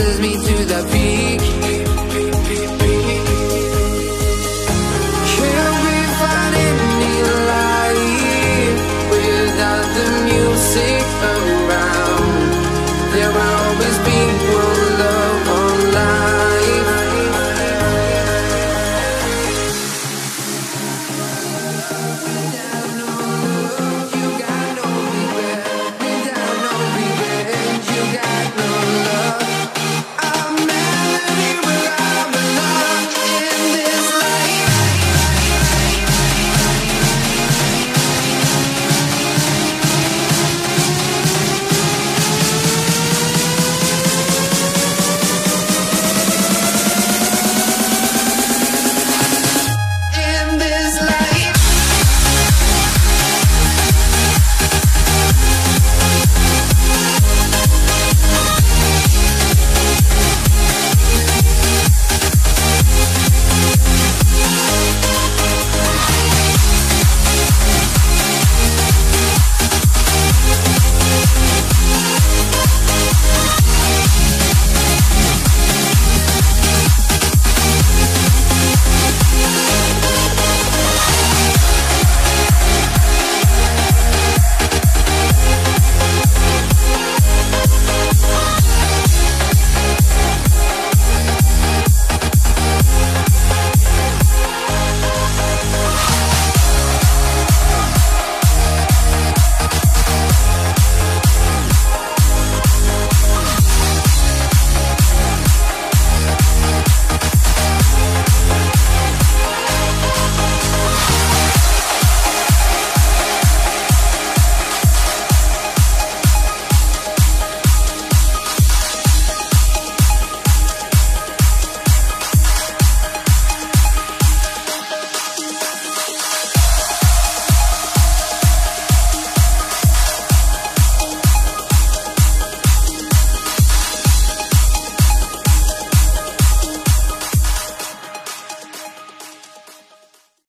Chases me to the peak.